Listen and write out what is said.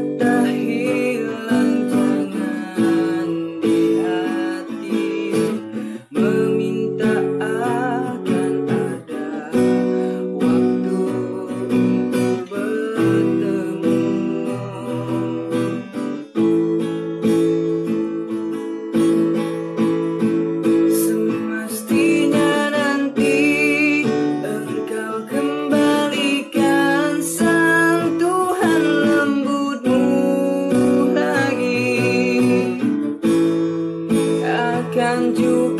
da, da. you